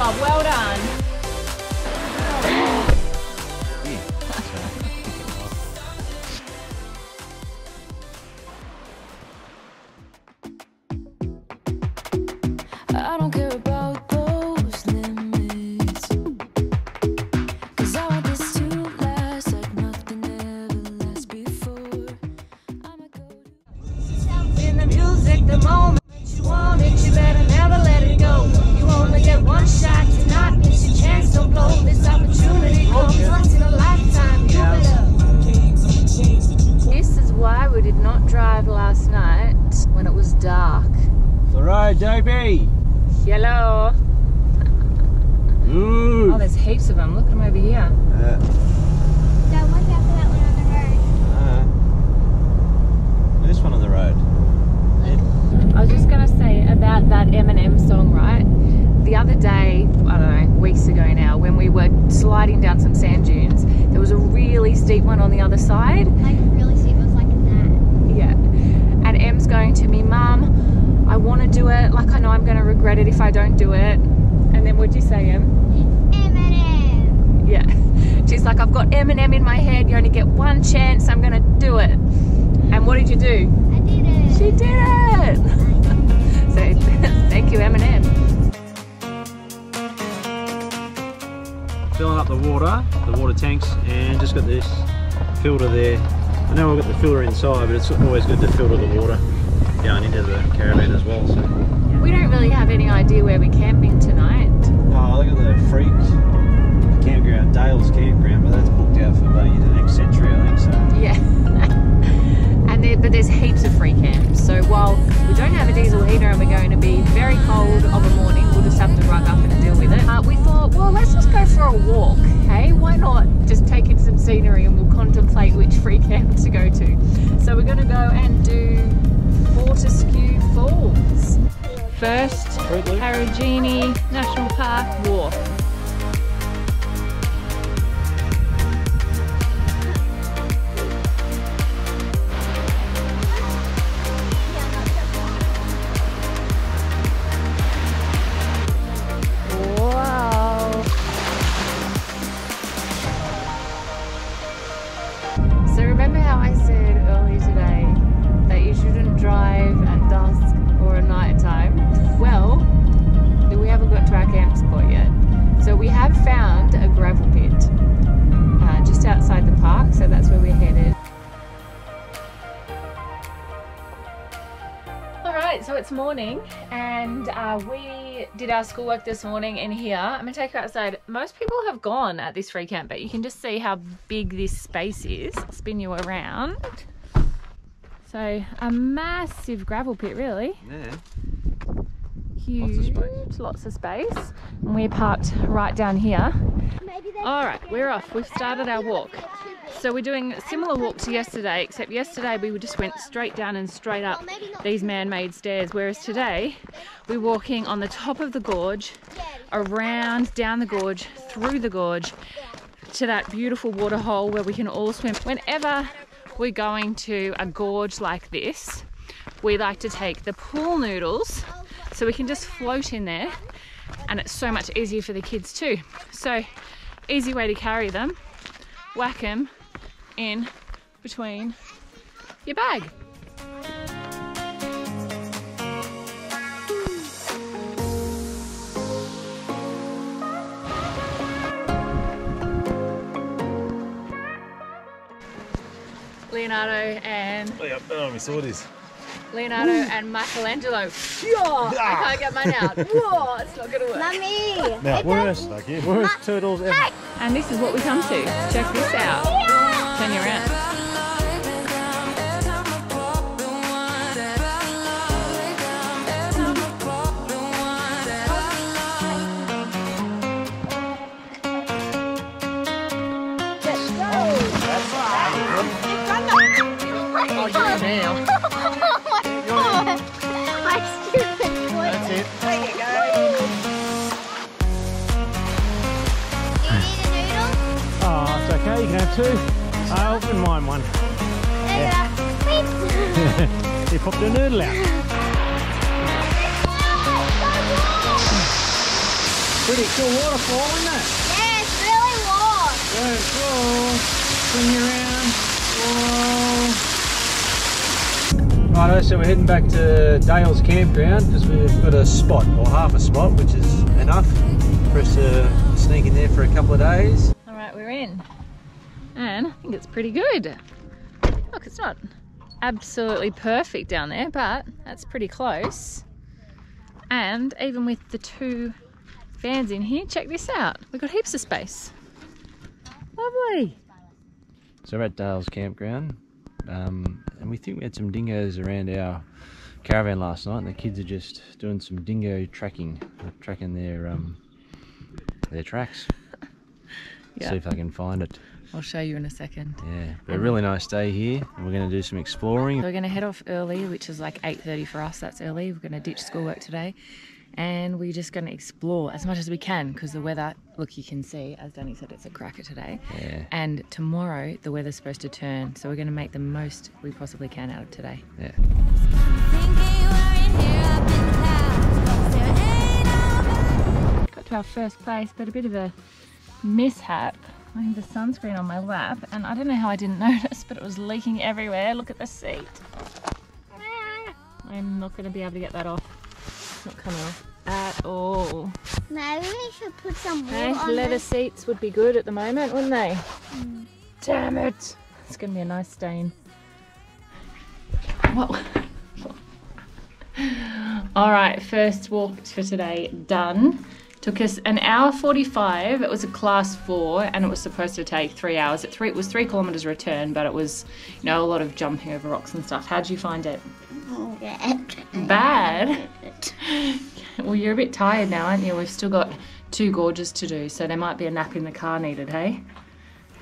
Oh, well done. There's heaps of them. Look at them over here. Dad, watch out for that one on the road. uh, this one on the road. I was just gonna say about that Eminem song, right? The other day, I don't know, weeks ago now, when we were sliding down some sand dunes, there was a really steep one on the other side. I can really see it was like that. Yeah. And Em's going to me, Mum, I want to do it. Like, I know I'm going to regret it if I don't do it. And then what'd you say, Em? Eminem. Yeah. She's like, I've got Eminem in my head. You only get one chance. I'm going to do it. And what did you do? I did it. She did it. so, thank you, Eminem. Filling up the water, the water tanks, and just got this filter there. I know we've got the filter inside, but it's always good to filter the water going into the caravan as well. So, We don't really have any idea where we're camping very cold of a morning, we'll just have to rug up and deal with it. Uh, we thought, well, let's just go for a walk. Hey, why not just take in some scenery and we'll contemplate which free camp to go to. So we're going to go and do Fortescue Falls. First, Karijini National Park walk. It's morning and uh, we did our schoolwork this morning in here. I'm gonna take you outside. Most people have gone at this free camp, but you can just see how big this space is. I'll spin you around. So a massive gravel pit really. yeah. Huge, space. lots of space. And we're parked right down here. Maybe All right, we're off. We've started our walk. So we're doing a similar walk to yesterday, except yesterday we just went straight down and straight up these man-made stairs, whereas today we're walking on the top of the gorge, around, down the gorge, through the gorge, to that beautiful water hole where we can all swim. Whenever we're going to a gorge like this, we like to take the pool noodles so we can just float in there and it's so much easier for the kids too. So easy way to carry them, whack them in between your bag. Leonardo and Oh, yeah, oh, we saw this. Leonardo and Michelangelo. Yeah, I can't get mine out. Whoa, it's not gonna work. Mummy. Now, worst, worst turtles ever. And this is what we come to. Check this out. Turn you around. My stupid boy. That's it. There you go. Do you need a noodle? It's okay. You can have two? I wouldn't mind one. Yeah. He popped a noodle out. Pretty cool waterfall, isn't it? Yeah, it's really warm. Very cool. Swing around. Whoa. Righto, so we're heading back to Dales campground because we've got a spot, or half a spot, which is enough for us to sneak in there for a couple of days. All right, we're in. And I think it's pretty good. Look, it's not absolutely perfect down there, but that's pretty close. And even with the two fans in here, check this out. We've got heaps of space. Lovely. So we're at Dales campground, um, and we think we had some dingoes around our caravan last night, and the kids are just doing some dingo tracking, tracking their um, their tracks. Yeah. See if they can find it. I'll show you in a second. Yeah, but a um, really nice day here, and we're going to do some exploring. So we're going to head off early, which is like 8.30 for us. That's early. We're going to ditch schoolwork today. And we're just going to explore as much as we can because the weather, look, you can see, as Danny said, it's a cracker today. Yeah, And tomorrow, the weather's supposed to turn. So we're going to make the most we possibly can out of today. yeah. Got to our first place, but a bit of a mishap. I have the sunscreen on my lap, and I don't know how I didn't notice, but it was leaking everywhere. Look at the seat. I'm not going to be able to get that off. It's not coming off at all. Maybe we should put some wool Hey, on leather this. seats would be good at the moment, wouldn't they? Damn it! It's going to be a nice stain. Whoa. All right, first walk for today done. Took us an hour 45. It was a class four and it was supposed to take three hours. At three, it was three kilometers return, but it was, you know, a lot of jumping over rocks and stuff. How'd you find it? Bad? Well, you're a bit tired now, aren't you? We've still got two gorges to do, so there might be a nap in the car needed, hey?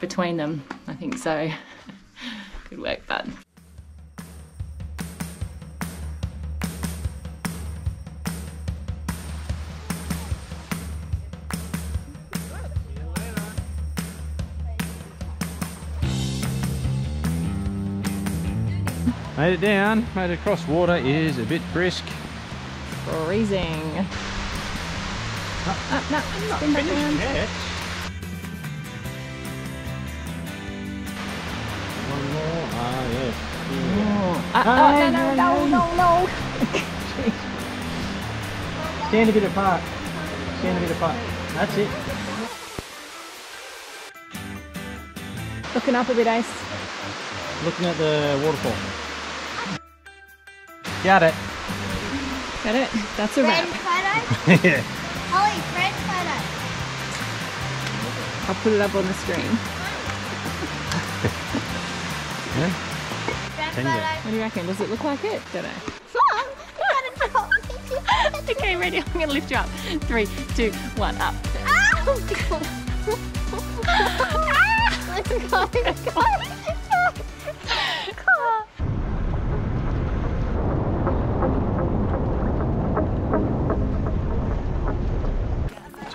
Between them, I think so. Good work, bud. Made it down, made it across water is a bit brisk. Freezing. Up, no, spin back around. yet. One more, ah yes. Oh, uh, oh, no, no, no, no, no. Stand a bit apart. Stand a bit apart. That's it. Looking up a bit, Ace. Looking at the waterfall. Got it. Got it? That's a Friend wrap. photo? yeah. Holly, friend photo. I'll put it up on the screen. Friend Tango. What do you reckon? Does it look like it? Don't know. Mom, you gotta drop me. Okay, ready? I'm gonna lift you up. Three, two, one, up. Let's go. Let's go.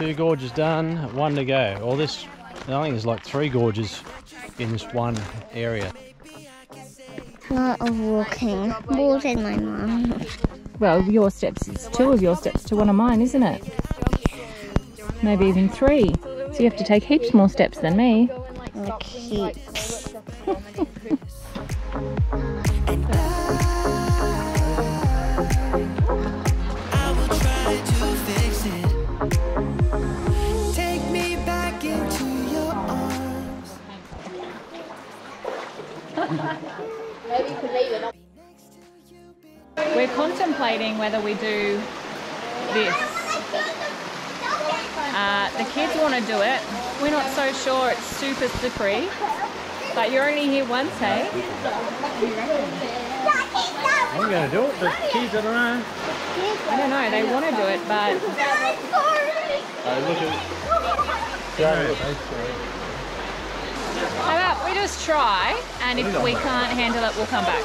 Two gorges done, one to go. All this, I think there's like three gorges in this one area. Lot of walking. More than my mum. Well, your steps is two of your steps to one of mine, isn't it? Maybe even three. So you have to take heaps more steps than me. Like contemplating whether we do this. Uh, the kids want to do it. We're not so sure it's super slippery. But you're only here once, hey? I'm going to do it, but kids, I don't know. I don't know. They want to do it, but I look at how about we just try, and if we can't handle it, we'll come back.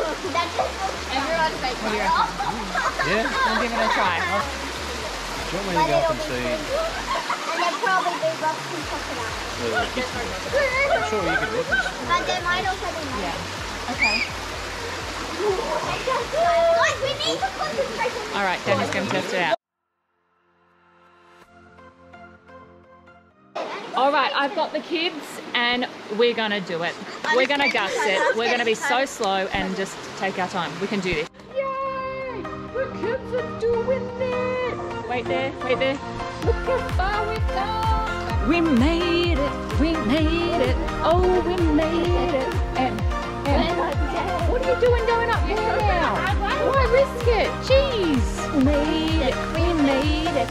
What do you reckon? Yeah. We'll give it a try. Do you want me to go up and see? And then probably probably be rock and crocodile. Sure, you can do this. But they might also be nice. Yeah. Okay. Guys, we need to concentrate on All right, Danny's going to test it out. All right, I've got the kids and we're going to do it. We're going to guss it. We're going to be so slow and just take our time. We can do this. The kids are doing it! Wait there, wait there. Look how far we've come. We made it, we made it. Oh, we made it. And, and what are you doing going up hill now? Why risk it? Jeez. We made it, we made it.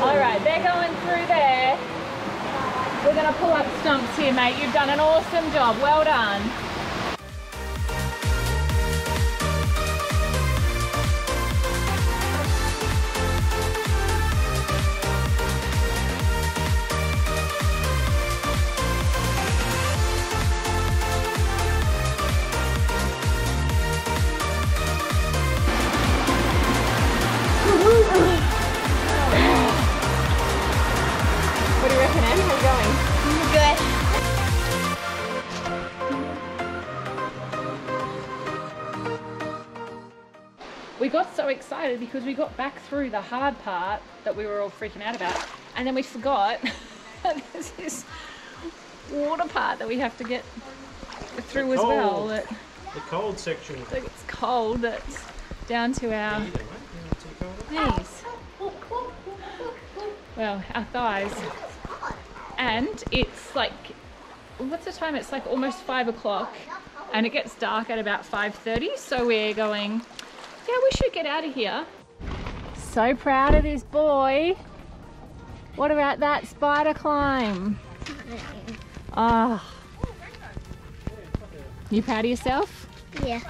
All right, they're going there. We're gonna pull up stumps here, mate. You've done an awesome job. Well done. Excited because we got back through the hard part that we were all freaking out about, and then we forgot there's this water part that we have to get through as well. That The cold section. that it's cold. That's down to our knees. Well, our thighs. And it's like, what's the time? It's like almost five o'clock, and it gets dark at about 5:30. So we're going. Yeah, we should get out of here. So proud of this boy. What about that spider climb? Ah. You proud of yourself? Yeah.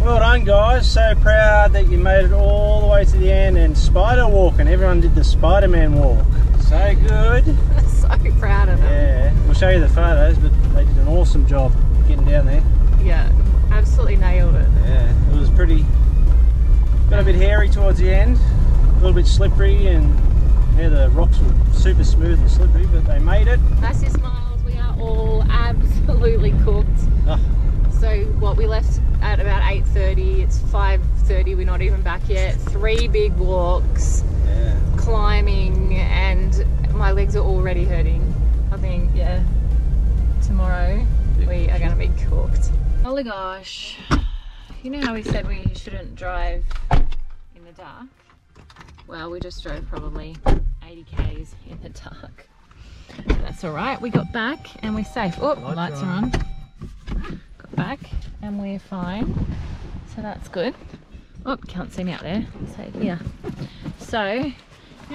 Well done, guys. So proud that you made it all the way to the end and spider walking. Everyone did the Spider Man walk. So good. so proud of them. Yeah, we'll show you the photos, but they did an awesome job getting down there. Yeah, absolutely nailed it. Yeah, it was pretty. Got a bit hairy towards the end, a little bit slippery, and yeah, the rocks were super smooth and slippery, but they made it. Massive smiles. We are all absolutely cooked. Oh, So what we left at about 8:30. It's 5:30. We're not even back yet. Three big walks, yeah. climbing, and my legs are already hurting. I think yeah. Tomorrow we are going to be cooked. Oh my gosh! You know how we said we shouldn't drive in the dark? Well, we just drove probably 80 k's in the dark. But that's all right. We got back and we're safe. Oh, Lights lights are on. on got back and we're fine. So that's good. Oh, can't see me out there. So here. So, you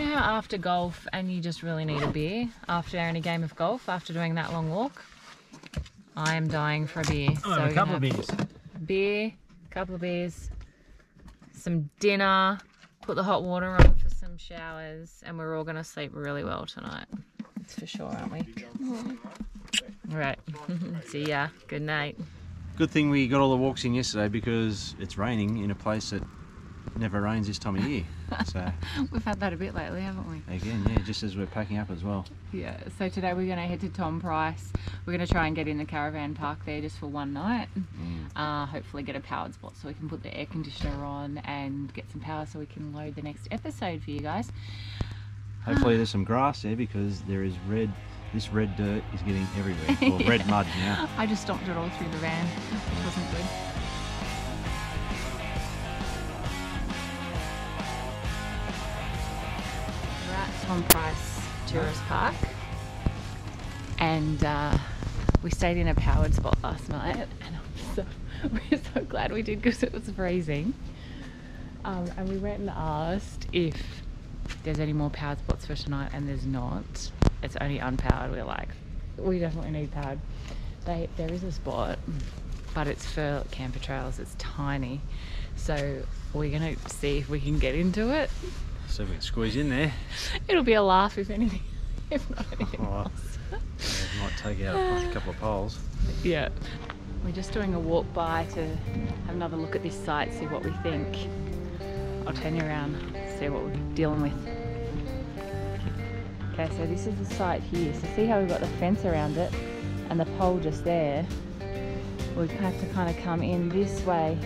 know how after golf and you just really need a beer after any game of golf, after doing that long walk? I am dying for a beer. Oh, I'll a couple of beers. have Beer, couple of beers, some dinner, put the hot water on for some showers, and we're all gonna sleep really well tonight. That's for sure, aren't we? Mm-hmm. All right. See ya. Good night. Good thing we got all the walks in yesterday because it's raining in a place that never rains this time of year. So We've had that a bit lately, haven't we? again, yeah, just as we're packing up as well. Yeah. So today we're going to head to Tom Price. We're going to try and get in the caravan park there just for one night. Uh, hopefully get a powered spot so we can put the air conditioner on and get some power so we can load the next episode for you guys. Hopefully there's some grass there because there is red. This red dirt is getting everywhere, or red mud now. I just stomped it all through the van, which wasn't good. Tom Price Tourist Park, and uh, we stayed in a powered spot last night, and I'm so, we're so glad we did because it was freezing. Um, and we went and asked if there's any more powered spots for tonight, and there's not. It's only unpowered. We're like, we definitely need powered. They, there is a spot, but it's for camper trails. It's tiny, so we're gonna see if we can get into it. So if we can squeeze in there, It'll be a laugh if anything, if not anything Oh. else. yeah, might take out a couple of poles. Yeah. We're just doing a walk by to have another look at this site, see what we think. I'll turn you around, see what we're dealing with. Okay, so this is the site here. So see how we've got the fence around it and the pole just there? We have to kind of come in this way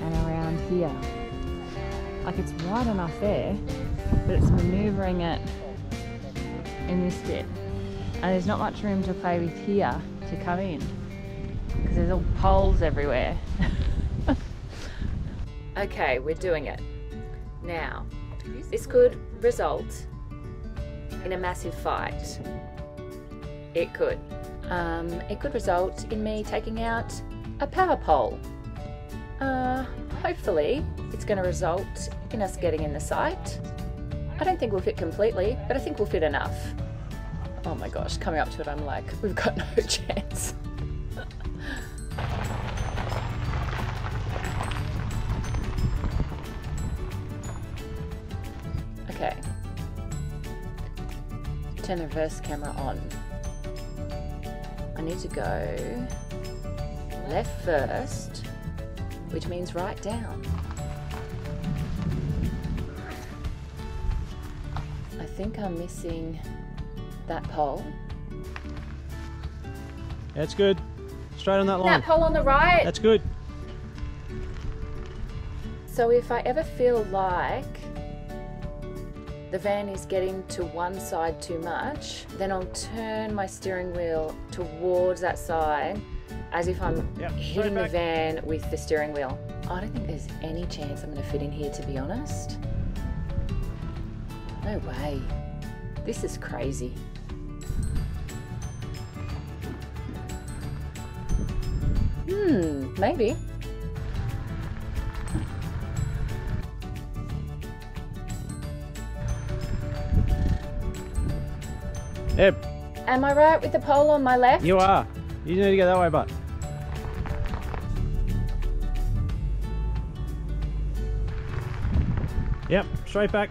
and around here. Like it's wide enough there, but it's maneuvering it in this bit. And there's not much room to play with here to come in because there's all poles everywhere. okay, we're doing it. Now, this could result in a massive fight. It could. Um, it could result in me taking out a power pole. Uh, hopefully, it's going to result in us getting in the site. I don't think we'll fit completely, but I think we'll fit enough. Oh my gosh, coming up to it, I'm like, we've got no chance. okay. Turn the reverse camera on. I need to go left first, which means right down. I think I'm missing that pole. That's good. Straight on that line. That pole on the right. That's good. So if I ever feel like the van is getting to one side too much, then I'll turn my steering wheel towards that side as if I'm Yep, hitting the van with the steering wheel. I don't think there's any chance I'm going to fit in here, to be honest. No way. This is crazy. Hmm, maybe. Yep, Am I right with the pole on my left? you are. You need to go that way, but. Straight back.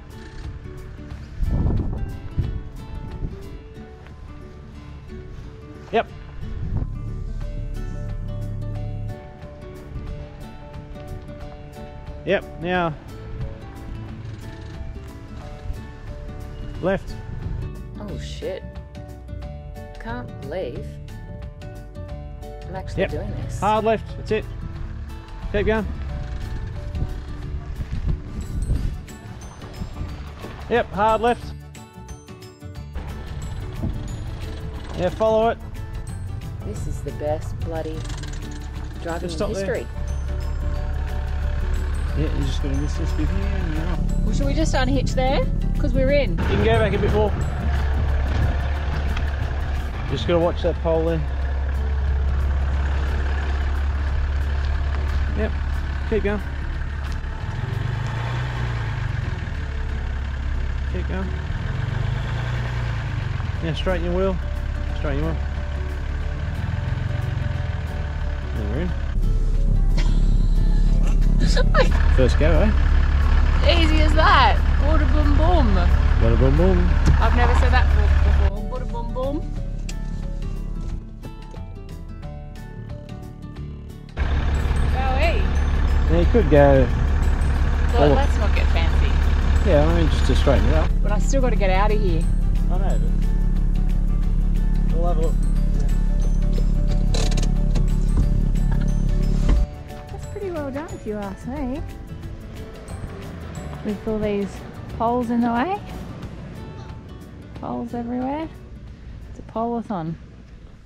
Yep. Yep, now. Left. Oh shit. Can't believe I'm actually Yep. doing this. Hard left, that's it. Keep going. Yep, hard left. Yeah, follow it. This is the best bloody driving in stop there. history. Yeah, you're just gotta miss this bit here and off. Well, should we just unhitch there? Because we're in. You can go back a bit more. Just gotta watch that pole there. Yep, keep going. Keep going. Yeah, straighten your wheel. Straighten your wheel. There we're in. First go, eh? Easy as that. Water boom boom. Bada boom boom. I've never said that before. Water boom boom. Go Yeah, you could go. But Oh. let's not get fancy. Yeah, I mean, just to straighten it up. But I still got to get out of here. I know, but we'll have a look. That's pretty well done if you ask me. With all these poles in the way. Poles everywhere. It's a polathon.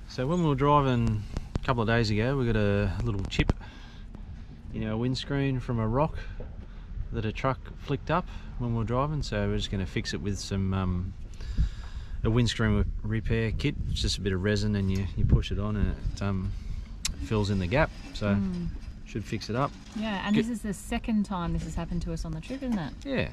So when we were driving a couple of days ago, we got a little chip in our windscreen from a rock that a truck flicked up when we were driving. So we're just going to fix it with some um, a windscreen repair kit. It's just a bit of resin, and you, you push it on, and it um, fills in the gap. So should fix it up. Yeah, and Good. this is the second time this has happened to us on the trip, isn't it? Yeah.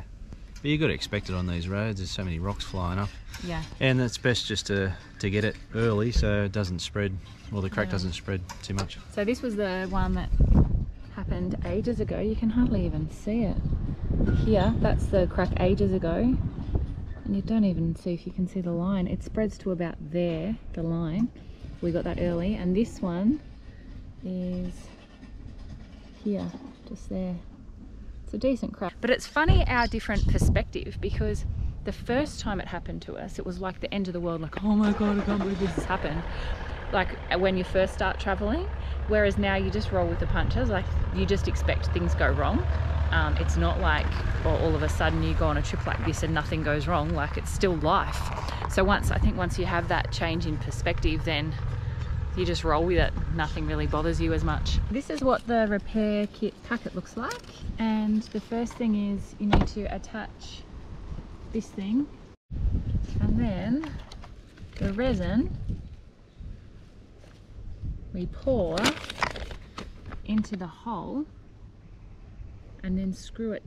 But you got to expect it on these roads. There's so many rocks flying up, Yeah. and it's best just to to get it early so it doesn't spread, or the crack Yeah. doesn't spread too much. So this was the one that happened ages ago. You can hardly even see it. Here, that's the crack ages ago. And you don't even see if you can see the line. It spreads to about there, the line. We got that early. And this one is here, just there. It's a decent crack. But it's funny our different perspective because the first time it happened to us, it was like the end of the world, like, oh my god, I can't believe this has happened. Like when you first start traveling, whereas now you just roll with the punches, like you just expect things go wrong. Um, it's not like or all of a sudden you go on a trip like this and nothing goes wrong, like it's still life. So once, I think once you have that change in perspective, then you just roll with it. Nothing really bothers you as much. This is what the repair kit packet looks like. And the first thing is you need to attach this thing and then the resin we pour into the hole and then screw it.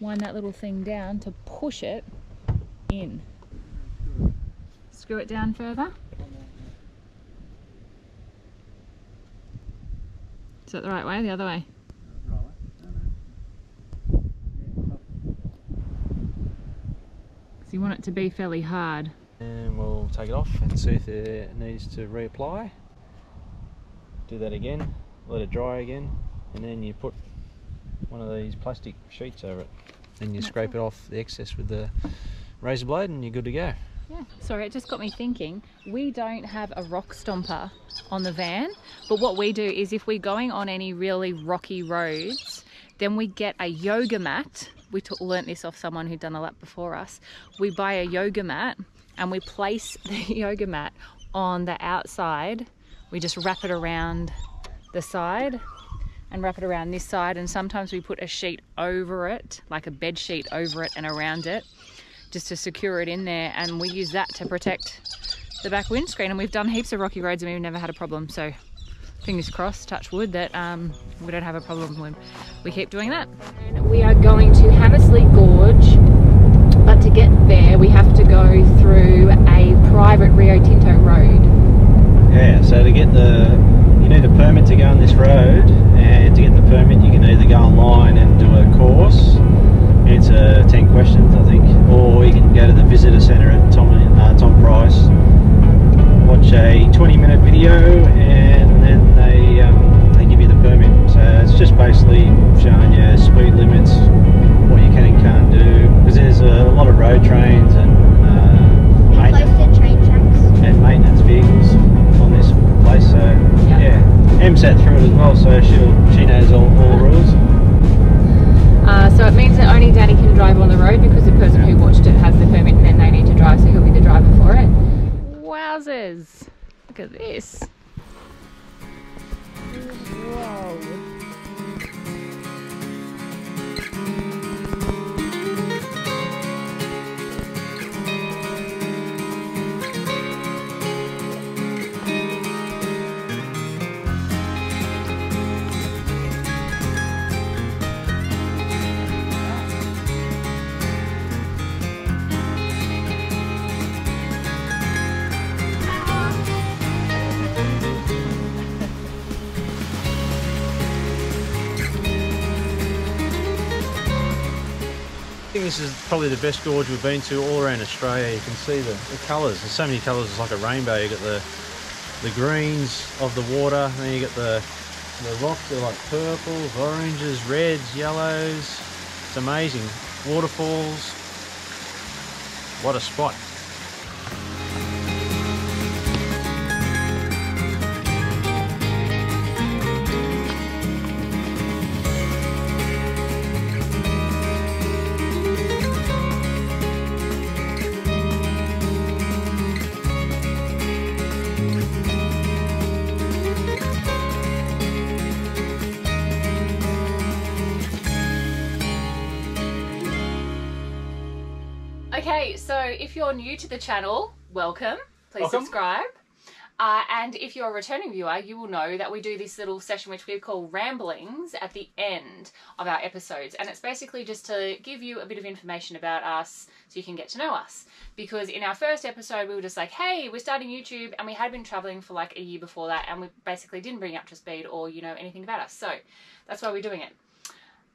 Wind that little thing down to push it in. Screw it down further. Is that the right way or the other way? So you want it to be fairly hard. And we'll take it off and see if it needs to reapply. Do that again, let it dry again, and then you put one of these plastic sheets over it. Then you That's scrape it off the excess with the razor blade and you're good to go. Yeah. Sorry, it just got me thinking. We don't have a rock stomper on the van, but what we do is if we're going on any really rocky roads, then we get a yoga mat. We took, learnt this off someone who'd done a lap before us. We buy a yoga mat and we place the yoga mat on the outside. We just wrap it around the side and wrap it around this side and sometimes we put a sheet over it like a bed sheet over it and around it just to secure it in there and we use that to protect the back windscreen and we've done heaps of rocky roads and we've never had a problem so fingers crossed touch wood that um, we don't have a problem when we keep doing that. We are going to Hammersley Gorge but to get there we have to go through a private Rio Tinto road Yeah, so to get the, you need a permit to go on this road, and to get the permit, you can either go online and do a course, it's answer 10 questions, I think, or you can go to the visitor centre at Tom, uh, Tom Price, watch a 20 minute video, and then they, um, they give you the permit. So it's just basically showing you speed limits, what you can and can't do, because there's a lot of road trains and uh, maintenance train tracks. and maintenance vehicles place. So Yeah. yeah, Em sat through it as well, so she she knows all, all the rules. uh, so it means that only Danny can drive on the road because the person who watched it has the permit and then they need to drive so he'll be the driver for it wowzers look at this I this is probably the best gorge we've been to all around Australia. You can see the, the colours. There's so many colours. It's like a rainbow. You've got the the greens of the water, then you get the the rocks. They're like purples, oranges, reds, yellows. It's amazing. Waterfalls. What a spot. You're new to the channel, welcome. Please Welcome. subscribe. Uh, and if you're a returning viewer, you will know that we do this little session which we call ramblings at the end of our episodes. And it's basically just to give you a bit of information about us so you can get to know us. Because in our first episode, we were just like, hey, we're starting YouTube, and we had been traveling for like a year before that, and we basically didn't bring you up to speed or, you know, anything about us. So that's why we're doing it.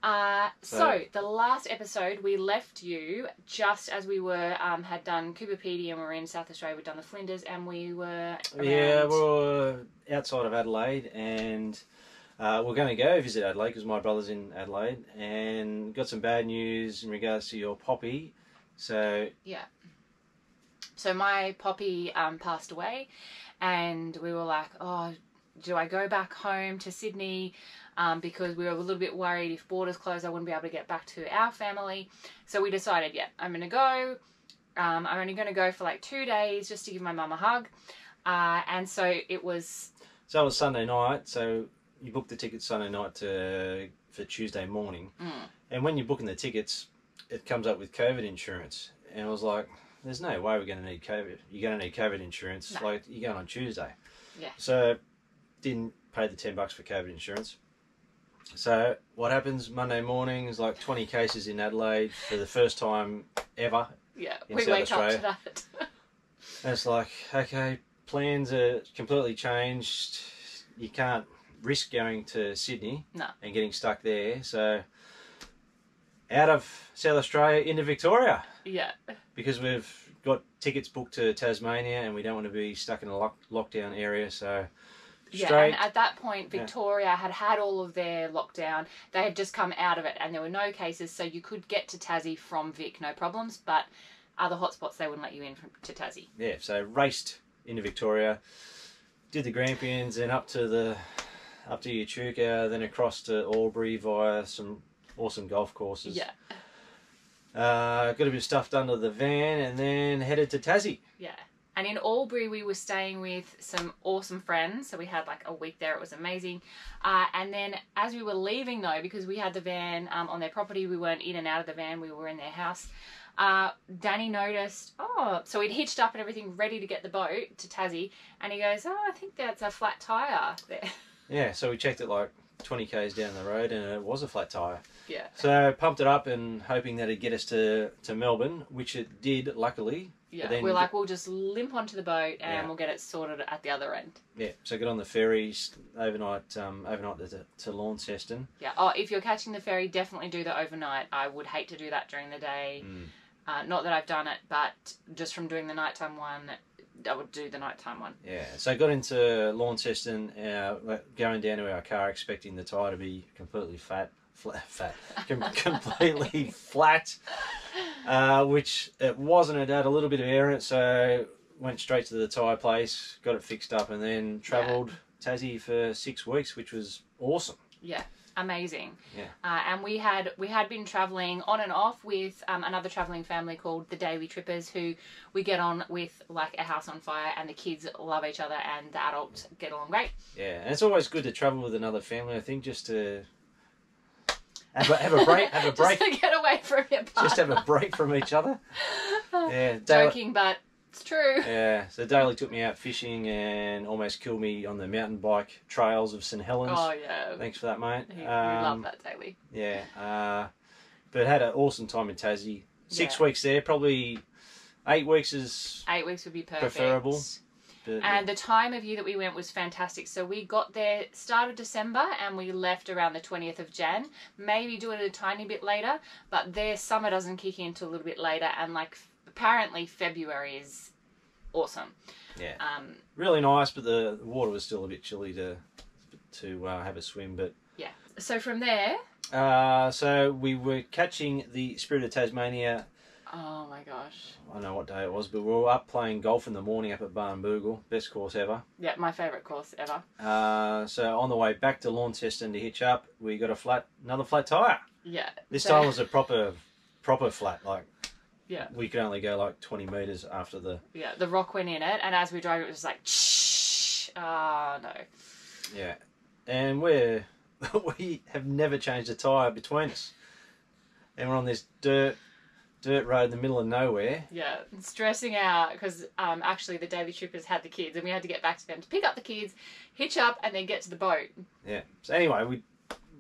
Uh, so, So- the last episode we left you just as we were um, had done Coober Pedy and we were in South Australia. We'd done the Flinders and we were Yeah, around- we we're outside of Adelaide and uh, we're going to go visit Adelaide because my brother's in Adelaide and got some bad news in regards to your poppy. So, yeah, So my poppy um, passed away, and we were like, oh, do I go back home to Sydney? Um, because we were a little bit worried if borders closed, I wouldn't be able to get back to our family. So we decided, yeah, I'm going to go. Um, I'm only going to go for like two days just to give my mum a hug. Uh, and so it was, so it was Sunday night. So you booked the tickets Sunday night to, for Tuesday morning. Mm. And when you're booking the tickets, it comes up with COVID insurance. And I was like, there's no way we're going to need COVID. You're going to need COVID insurance. No. Like, you're going on Tuesday. Yeah. So, didn't pay the 10 bucks for COVID insurance. So, what happens Monday morning is like 20 cases in Adelaide for the first time ever. yeah, we South wake Australia. up to that. And it's like, okay, plans are completely changed. You can't risk going to Sydney No. and getting stuck there. So, out of South Australia into Victoria yeah, because we've got tickets booked to Tasmania and we don't want to be stuck in a lock- lockdown area. So, Yeah, straight. and at that point, Yeah. Victoria had had all of their lockdown. They had just come out of it, and there were no cases, so you could get to Tassie from Vic, no problems. But other hotspots, they wouldn't let you in from, to Tassie. yeah, so raced into Victoria, did the Grampians and up to the up to Echuca, then across to Albury via some awesome golf courses. Yeah, Uh, got a bit of stuff done to the van and then headed to Tassie. yeah. And in Albury, we were staying with some awesome friends, so we had like a week there. It was amazing. Uh, and then as we were leaving, though, because we had the van um, on their property, we weren't in and out of the van. We were in their house. Uh, Danny noticed, oh, so we'd hitched up and everything ready to get the boat to Tassie, and he goes, oh, I think that's a flat tire there. Yeah, so we checked it like 20 k's down the road and it was a flat tyre. Yeah. So pumped it up and hoping that it'd get us to, to Melbourne, which it did, luckily. Yeah, we're like, we'll just limp onto the boat and Yeah. we'll get it sorted at the other end. Yeah, so get on the ferries overnight, um, overnight to, to Launceston. Yeah. Oh, if you're catching the ferry, definitely do the overnight. I would hate to do that during the day. Mm. Uh, not that I've done it, but just from doing the nighttime one, I would do the nighttime one. Yeah, so got into Launceston, uh, going down to our car, expecting the tyre to be completely fat, flat, fat, com- completely flat, uh, which it wasn't. It had a little bit of air in it, so went straight to the tyre place, got it fixed up, and then travelled Tassie for six weeks, which was awesome. Yeah. Amazing. Yeah. Uh, and we had we had been traveling on and off with um, another traveling family called the Daily Trippers, who we get on with like a house on fire, and the kids love each other, and the adults get along great. Yeah, and it's always good to travel with another family. I think just to have a, have a break, have a break, just get away from your partner. just have a break from each other. Yeah, Joking, but it's true. Yeah, so Daly took me out fishing and almost killed me on the mountain bike trails of St Helens. Oh yeah. Thanks for that, mate. We Um, love that Daly. Yeah, uh, but had an awesome time in Tassie. Six Yeah. weeks there, probably eight weeks is. Eight weeks would be perfect. Preferable. But, And the time of year that we went was fantastic. So we got there start of December and we left around the 20th of Jan. Maybe do it a tiny bit later, but their summer doesn't kick in until a little bit later. And like apparently February is awesome. yeah, Um, really nice, but the, the water was still a bit chilly to to uh, have a swim. But yeah. so from there, uh, so we were catching the Spirit of Tasmania. Oh my gosh, I don't know what day it was, but we were up playing golf in the morning up at Barnbougle, best course ever. yeah, my favourite course ever. Uh, so on the way back to Launceston to hitch up, we got a flat, another flat tire. Yeah, This So- time was a proper, proper flat. Like, Yeah. we could only go like twenty meters after the. yeah. The rock went in it, and as we drove, it was like, shh. Ah no. Yeah, and we're we have never changed a tire between us, and we're on this dirt, dirt road in the middle of nowhere. Yeah, stressing out because um, actually the daily trippers had the kids and we had to get back to them to pick up the kids, hitch up, and then get to the boat. Yeah. So anyway, we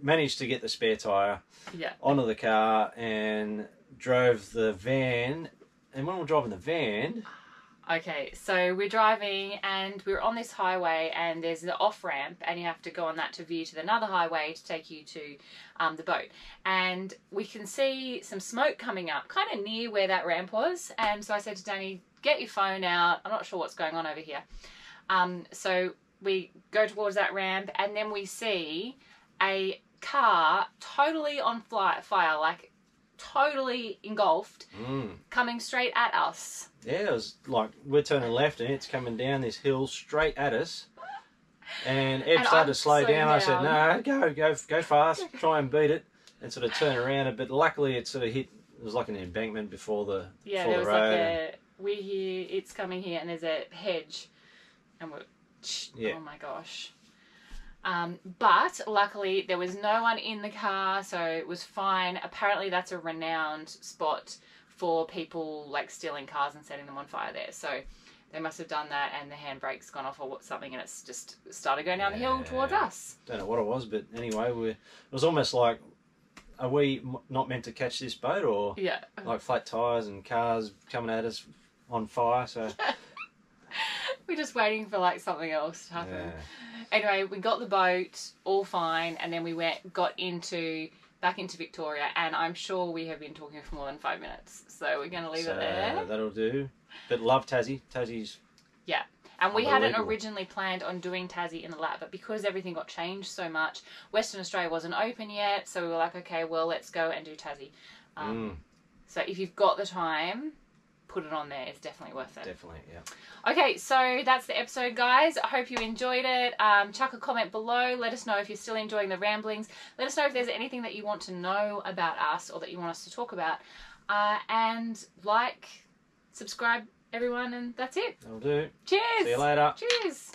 managed to get the spare tire Yeah. onto the car and drove the van. And when we we're driving the van, Okay, so we're driving and we're on this highway and there's the off ramp and you have to go on that to view to the another highway to take you to um, the boat. And we can see some smoke coming up kind of near where that ramp was. And so I said to Danny, get your phone out. I'm not sure what's going on over here. Um, so we go towards that ramp and then we see a car totally on fire, like totally engulfed, Mm. coming straight at us. Yeah, it was like we're turning left and it's coming down this hill straight at us. And Eb And started I'm to slow slowing down. I said, "No, go, go, go fast. Try and beat it." And sort of turn around. But luckily, it sort of hit. It was like an embankment before the Yeah, before there the was road. like a we hear it's coming here, and there's a hedge, and we're Yeah. oh my gosh. Um, but luckily there was no one in the car, so it was fine. Apparently that's a renowned spot for people like stealing cars and setting them on fire there. So they must have done that, and the handbrake's gone off or something, and it's just started going down the hill towards us. Don't know what it was, but anyway, we it was almost like, are we not meant to catch this boat, or Yeah. like flat tires and cars coming at us on fire? So We're just waiting for like something else to happen. yeah. anyway, we got the boat all fine, and then we went got into back into Victoria, and I'm sure we have been talking for more than five minutes, so we're gonna leave so it there. that'll do. But love Tassie. Tassie's Yeah. And we hadn't originally planned on doing Tassie in the lab, but because everything got changed so much, Western Australia wasn't open yet, so we were like, okay, well, let's go and do Tassie. Um, mm, So if you've got the time, put it on there. It's definitely worth it. definitely yeah. Okay, so that's the episode, guys. I hope you enjoyed it. Um, chuck a comment below. Let us know if you're still enjoying the ramblings. Let us know if there's anything that you want to know about us or that you want us to talk about. Uh, and like, subscribe, everyone, and that's it. That'll do. Cheers. See you later. Cheers.